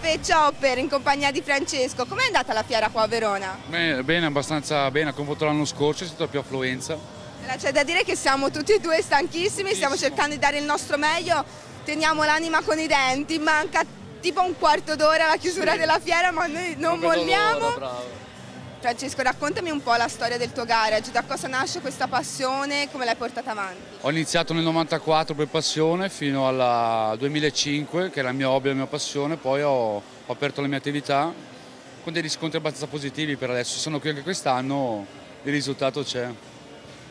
F Chopper in compagnia di Francesco. Com'è andata la fiera qua a Verona? Bene, bene abbastanza bene, come l'anno scorso è stata più affluenza. C'è da dire che siamo tutti e due stanchissimi, stiamo cercando di dare il nostro meglio, teniamo l'anima con i denti, manca tipo un quarto d'ora alla chiusura sì. della fiera ma noi non, non molliamo. Francesco, raccontami un po' la storia del tuo garage, da cosa nasce questa passione e come l'hai portata avanti? Ho iniziato nel 94 per passione fino al 2005, che era il mio hobby, la mia passione, poi ho, ho aperto le mie attività con dei riscontri abbastanza positivi per adesso. Sono qui anche quest'anno, il risultato c'è.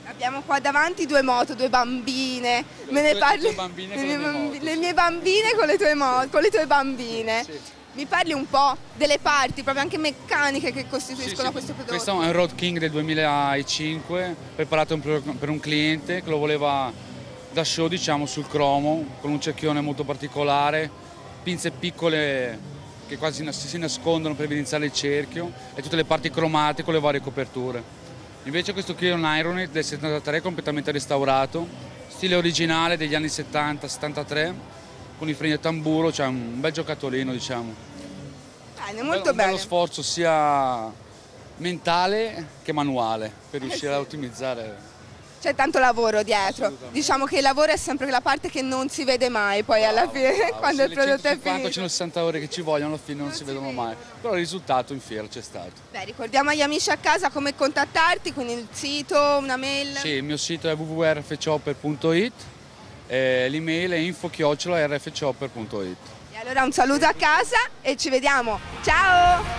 Abbiamo qua davanti due moto, due bambine. Me ne parli? Le, bambine mie, le mie bambine con le tue, con le tue bambine. Sì. Mi parli un po' delle parti, proprio anche meccaniche che costituiscono sì, sì. questo prodotto? Questo è un Road King del 2005, preparato per un cliente che lo voleva da show diciamo sul cromo, con un cerchione molto particolare, pinze piccole che quasi si nascondono per evidenziare il cerchio e tutte le parti cromate con le varie coperture. Invece questo qui è un Ironet del 73 completamente restaurato, stile originale degli anni 70-73, con i freni a tamburo, cioè un bel giocattolino diciamo. Bene, molto. Un bello sforzo sia mentale che manuale per riuscire a ottimizzare c'è tanto lavoro dietro. Diciamo che il lavoro è sempre quella parte che non si vede mai poi bravo, alla fine, bravo. quando il prodotto è finito. Ci 60 ore che ci vogliono, alla fine non, non si, si vedono vede. mai. Però il risultato in fiera c'è stato. Beh, ricordiamo agli amici a casa come contattarti, quindi il sito, una mail. Sì, il mio sito è www.rfchopper.it e l'email è info-rfchopper.it. E allora un saluto a casa e ci vediamo. Ciao!